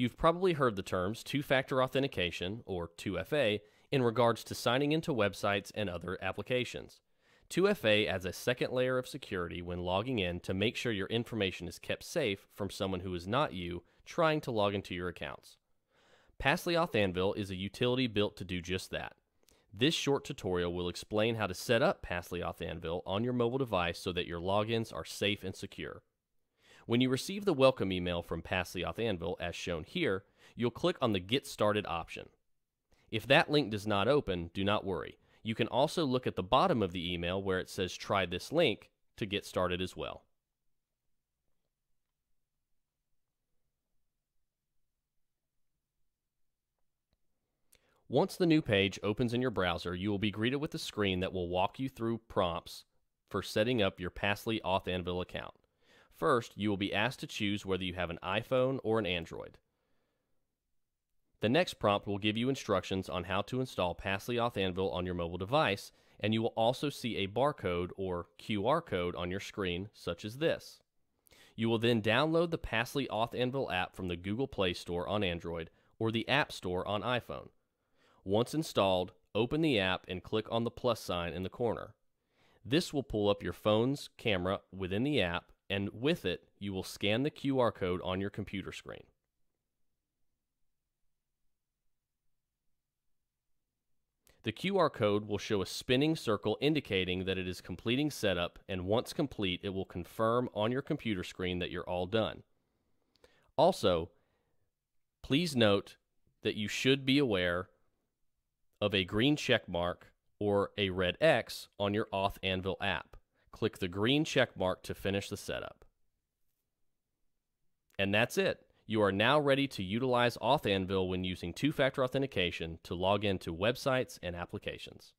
You've probably heard the terms two factor authentication, or 2FA, in regards to signing into websites and other applications. 2FA adds a second layer of security when logging in to make sure your information is kept safe from someone who is not you trying to log into your accounts. Passly Auth Anvil is a utility built to do just that. This short tutorial will explain how to set up Passly Auth Anvil on your mobile device so that your logins are safe and secure. When you receive the welcome email from Passly Auth Anvil as shown here, you'll click on the Get Started option. If that link does not open, do not worry. You can also look at the bottom of the email where it says try this link to get started as well. Once the new page opens in your browser, you will be greeted with a screen that will walk you through prompts for setting up your Passly Auth Anvil account. First, you will be asked to choose whether you have an iPhone or an Android. The next prompt will give you instructions on how to install Passly Auth Anvil on your mobile device, and you will also see a barcode or QR code on your screen, such as this. You will then download the Passly Auth Anvil app from the Google Play Store on Android or the App Store on iPhone. Once installed, open the app and click on the plus sign in the corner. This will pull up your phone's camera within the app, and with it, you will scan the QR code on your computer screen. The QR code will show a spinning circle indicating that it is completing setup, and once complete, it will confirm on your computer screen that you're all done. Also, please note that you should be aware of a green check mark or a red X on your Auth Anvil app. Click the green check mark to finish the setup. And that's it. You are now ready to utilize AuthAnvil when using two factor authentication to log into websites and applications.